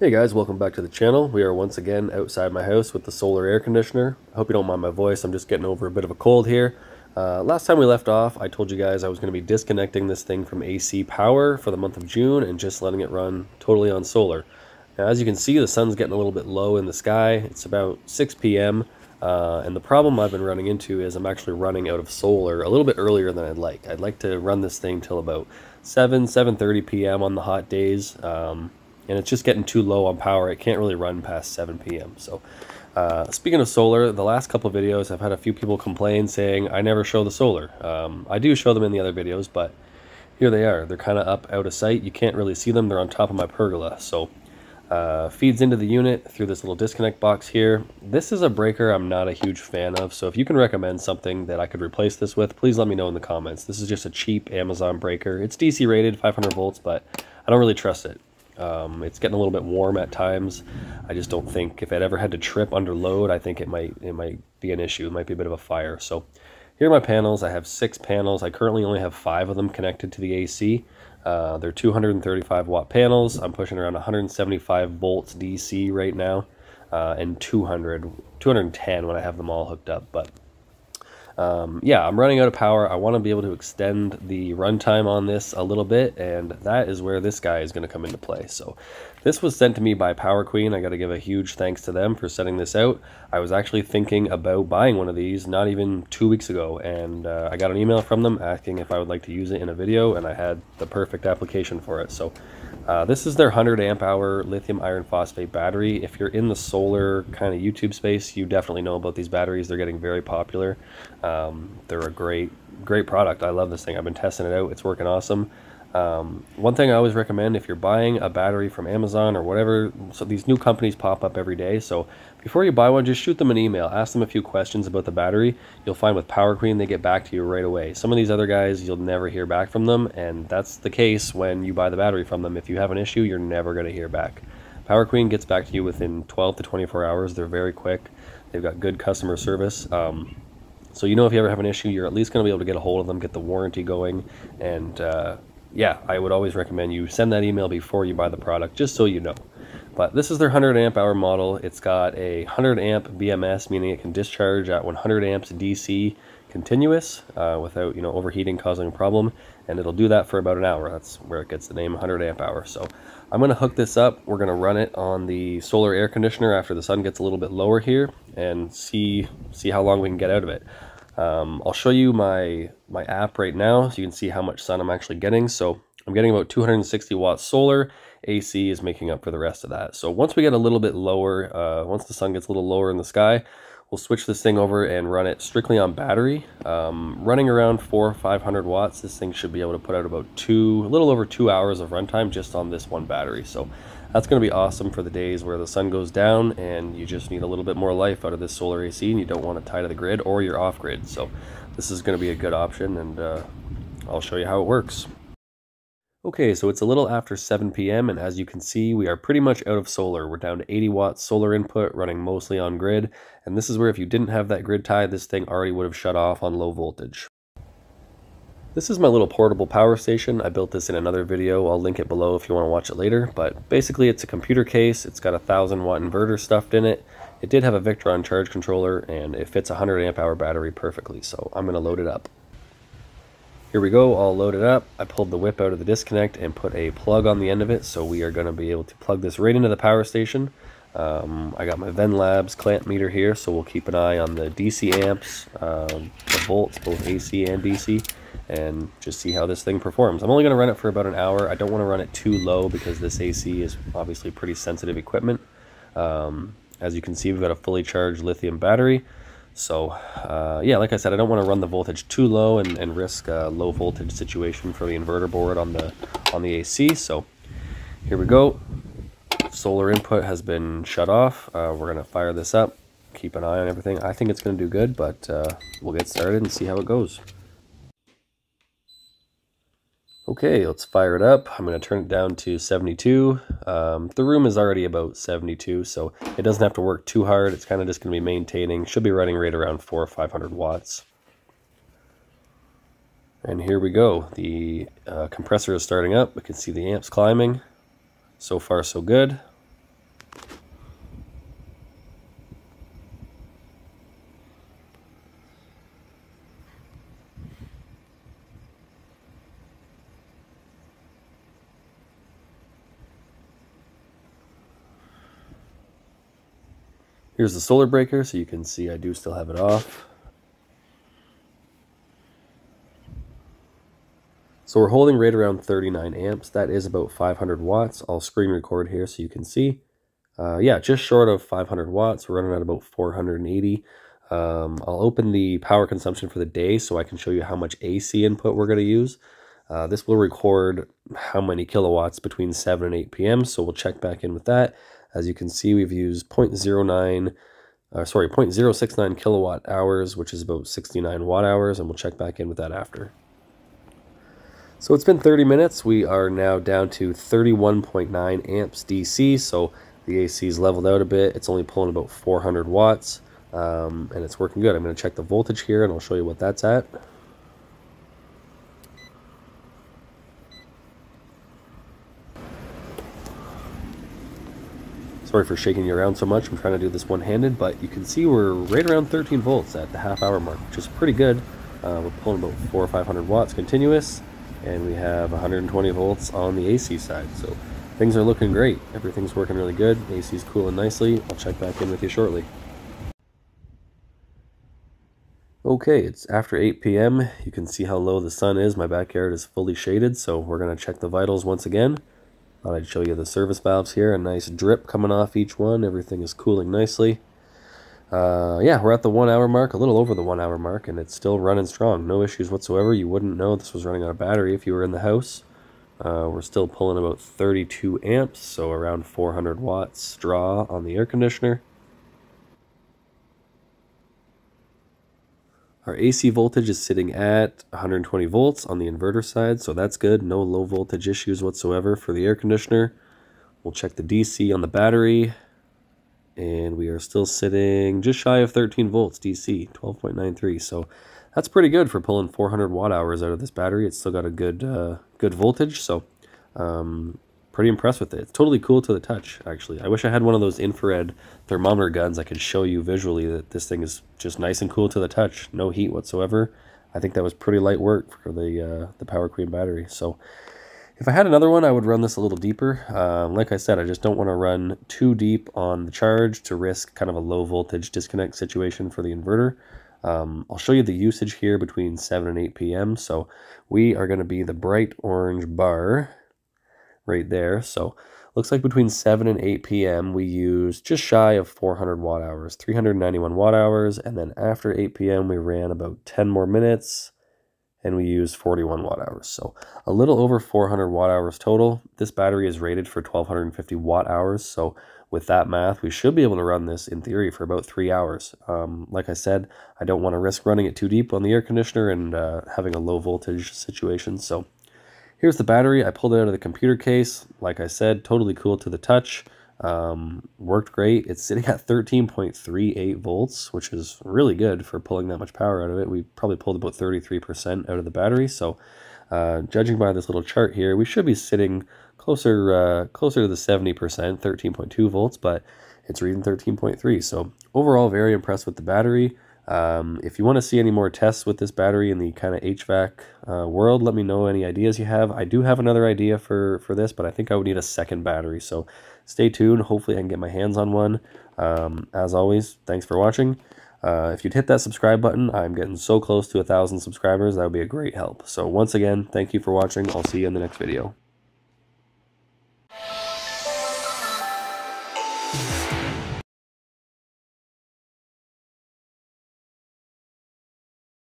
Hey guys, welcome back to the channel. We are once again outside my house with the solar air conditioner. I hope you don't mind my voice, I'm just getting over a bit of a cold here. Uh, last time we left off, I told you guys I was going to be disconnecting this thing from AC power for the month of June and just letting it run totally on solar. Now as you can see, the sun's getting a little bit low in the sky. It's about 6 p.m. Uh, and the problem I've been running into is I'm actually running out of solar a little bit earlier than I'd like. I'd like to run this thing till about 7, 7.30 p.m. on the hot days. Um, and it's just getting too low on power. It can't really run past 7 p.m. So uh, speaking of solar, the last couple videos I've had a few people complain saying I never show the solar. Um, I do show them in the other videos, but here they are. They're kind of up out of sight. You can't really see them. They're on top of my pergola. So uh, feeds into the unit through this little disconnect box here. This is a breaker I'm not a huge fan of, so if you can recommend something that I could replace this with, please let me know in the comments. This is just a cheap Amazon breaker. It's DC rated, 500 volts, but I don't really trust it. Um, it's getting a little bit warm at times. I just don't think if it ever had to trip under load, I think it might it might be an issue. It might be a bit of a fire. So here are my panels. I have six panels. I currently only have five of them connected to the AC. Uh, they're 235 watt panels. I'm pushing around 175 volts DC right now, uh, and 200 210 when I have them all hooked up. But um, yeah, I'm running out of power. I want to be able to extend the runtime on this a little bit, and that is where this guy is going to come into play. So this was sent to me by Power Queen. I got to give a huge thanks to them for sending this out. I was actually thinking about buying one of these not even two weeks ago, and uh, I got an email from them asking if I would like to use it in a video, and I had the perfect application for it. So uh, this is their 100 amp hour lithium iron phosphate battery. If you're in the solar kind of YouTube space, you definitely know about these batteries. They're getting very popular. Um, they're a great, great product. I love this thing. I've been testing it out. It's working awesome. Um, one thing I always recommend if you're buying a battery from Amazon or whatever, so these new companies pop up every day. So before you buy one, just shoot them an email, ask them a few questions about the battery. You'll find with Power Queen, they get back to you right away. Some of these other guys, you'll never hear back from them, and that's the case when you buy the battery from them. If you have an issue, you're never going to hear back. Power Queen gets back to you within 12 to 24 hours. They're very quick. They've got good customer service. Um, so you know if you ever have an issue, you're at least going to be able to get a hold of them, get the warranty going, and uh, yeah, I would always recommend you send that email before you buy the product, just so you know. But this is their 100 amp hour model. It's got a 100 amp BMS, meaning it can discharge at 100 amps DC continuous uh, without you know overheating causing a problem and it'll do that for about an hour that's where it gets the name 100 amp hour so I'm gonna hook this up we're gonna run it on the solar air conditioner after the sun gets a little bit lower here and see see how long we can get out of it um, I'll show you my, my app right now so you can see how much sun I'm actually getting. So I'm getting about 260 watts solar. AC is making up for the rest of that. So once we get a little bit lower, uh, once the sun gets a little lower in the sky, we'll switch this thing over and run it strictly on battery. Um, running around four or 500 watts, this thing should be able to put out about two, a little over two hours of runtime just on this one battery. So that's going to be awesome for the days where the sun goes down and you just need a little bit more life out of this solar AC and you don't want to tie to the grid or you're off grid. So this is going to be a good option and uh, I'll show you how it works. Okay, so it's a little after 7 p.m. and as you can see, we are pretty much out of solar. We're down to 80 watts solar input running mostly on grid. And this is where if you didn't have that grid tie, this thing already would have shut off on low voltage. This is my little portable power station. I built this in another video. I'll link it below if you want to watch it later. But basically it's a computer case. It's got a 1000 watt inverter stuffed in it. It did have a Victron charge controller and it fits a 100 amp hour battery perfectly. So I'm going to load it up. Here we go, all loaded up. I pulled the whip out of the disconnect and put a plug on the end of it. So we are going to be able to plug this right into the power station. Um, I got my Venlabs clamp meter here, so we'll keep an eye on the DC amps, um, the volts, both AC and DC and just see how this thing performs. I'm only going to run it for about an hour. I don't want to run it too low because this AC is obviously pretty sensitive equipment. Um, as you can see, we've got a fully charged lithium battery. So uh, yeah, like I said, I don't want to run the voltage too low and, and risk a low voltage situation for the inverter board on the on the AC. So here we go. Solar input has been shut off. Uh, we're going to fire this up. Keep an eye on everything. I think it's going to do good, but uh, we'll get started and see how it goes. Okay, let's fire it up. I'm going to turn it down to 72. Um, the room is already about 72, so it doesn't have to work too hard. It's kind of just going to be maintaining. Should be running right around 4 or 500 watts. And here we go. The uh, compressor is starting up. We can see the amps climbing. So far, so good. Here's the solar breaker, so you can see I do still have it off. So we're holding right around 39 amps. That is about 500 watts. I'll screen record here so you can see. Uh, yeah, just short of 500 watts. We're running at about 480. Um, I'll open the power consumption for the day so I can show you how much AC input we're going to use. Uh, this will record how many kilowatts between 7 and 8 p.m., so we'll check back in with that. As you can see, we've used 0.09, uh, sorry, 0.069 kilowatt hours, which is about 69 watt hours, and we'll check back in with that after. So it's been 30 minutes. We are now down to 31.9 amps DC. So the AC is leveled out a bit. It's only pulling about 400 watts um, and it's working good. I'm going to check the voltage here and I'll show you what that's at. Sorry for shaking you around so much. I'm trying to do this one-handed, but you can see we're right around 13 volts at the half hour mark, which is pretty good. Uh, we're pulling about four or 500 watts continuous and we have 120 volts on the AC side. So things are looking great. Everything's working really good. AC's cooling nicely. I'll check back in with you shortly. Okay, it's after 8 p.m. You can see how low the sun is. My backyard is fully shaded, so we're going to check the vitals once again. Thought I'd show you the service valves here. A nice drip coming off each one. Everything is cooling nicely. Uh, yeah, we're at the one hour mark, a little over the one hour mark, and it's still running strong. No issues whatsoever. You wouldn't know this was running out of battery if you were in the house. Uh, we're still pulling about 32 amps, so around 400 watts draw on the air conditioner. Our AC voltage is sitting at 120 volts on the inverter side, so that's good. No low voltage issues whatsoever for the air conditioner. We'll check the DC on the battery and we are still sitting just shy of 13 volts DC, 12.93. So that's pretty good for pulling 400 watt hours out of this battery. It's still got a good uh, good voltage, so um, pretty impressed with it. It's totally cool to the touch, actually. I wish I had one of those infrared thermometer guns I could show you visually that this thing is just nice and cool to the touch, no heat whatsoever. I think that was pretty light work for the uh, the Power Queen battery. So if I had another one, I would run this a little deeper. Uh, like I said, I just don't want to run too deep on the charge to risk kind of a low voltage disconnect situation for the inverter. Um, I'll show you the usage here between 7 and 8 p.m. So we are going to be the bright orange bar right there. So looks like between 7 and 8 p.m. we use just shy of 400 watt hours, 391 watt hours. And then after 8 p.m. we ran about 10 more minutes and we use 41 watt hours. So a little over 400 watt hours total. This battery is rated for 1250 watt hours. So with that math, we should be able to run this in theory for about three hours. Um, like I said, I don't want to risk running it too deep on the air conditioner and uh, having a low voltage situation. So here's the battery. I pulled it out of the computer case. Like I said, totally cool to the touch. Um, worked great. It's sitting at 13.38 volts, which is really good for pulling that much power out of it. We probably pulled about 33% out of the battery. So uh, judging by this little chart here, we should be sitting closer uh, closer to the 70%, 13.2 volts, but it's reading 13.3. So overall, very impressed with the battery. Um, if you want to see any more tests with this battery in the kind of HVAC uh, world, let me know any ideas you have. I do have another idea for, for this, but I think I would need a second battery. So stay tuned. Hopefully I can get my hands on one. Um, as always, thanks for watching. Uh, if you'd hit that subscribe button, I'm getting so close to a thousand subscribers. That would be a great help. So once again, thank you for watching. I'll see you in the next video.